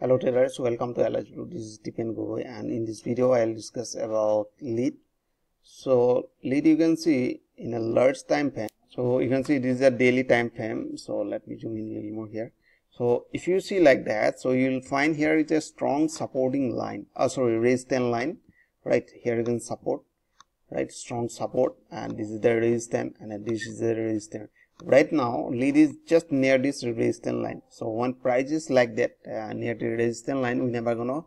Hello traders, welcome to Alice Blue. This is Dipen Gogoi and in this video I'll discuss about lead. So lead you can see in a large time frame. So you can see this is a daily time frame. So let me zoom in a little more here. So if you see like that, so you'll find here is a strong supporting line. Oh sorry, resistance line. Right here can support, right? Strong support, and this is the resistance, and this is the resistance right now lead is just near this resistance line. So when price is like that uh, near the resistance line we never gonna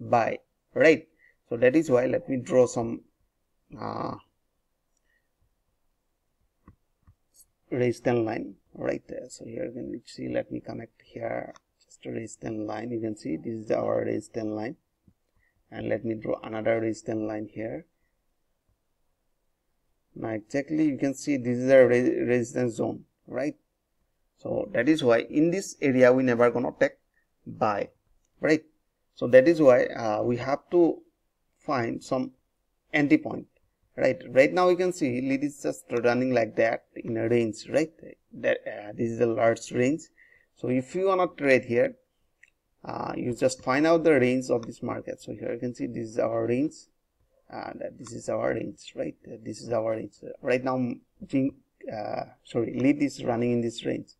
buy right? So that is why let me draw some uh, resistance line right there. So here you can see let me connect here just a resistance line. You can see this is our resistance line. And let me draw another resistance line here now exactly you can see this is a resistance zone right? So that is why in this area we never gonna take buy right? So that is why uh, we have to find some entry point right? Right now you can see lead is just running like that in a range right? That uh, this is a large range. So if you wanna trade here uh, you just find out the range of this market. So here you can see this is our range and uh, this is our range right? This is our range right now uh, sorry lead is running in this range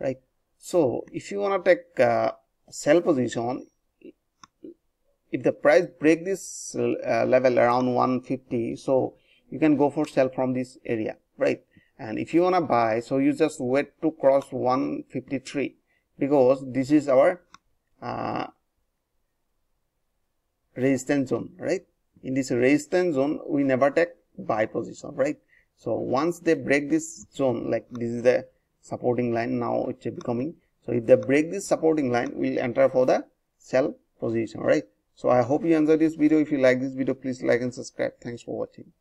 right? So if you want to take uh, sell position if the price break this uh, level around 150 so you can go for sell from this area right? And if you want to buy so you just wait to cross 153 because this is our uh, resistance zone right in this resistance zone we never take buy position right? So once they break this zone like this is the supporting line now it's becoming. So if they break this supporting line we'll enter for the sell position right? So i hope you enjoyed this video. If you like this video please like and subscribe. Thanks for watching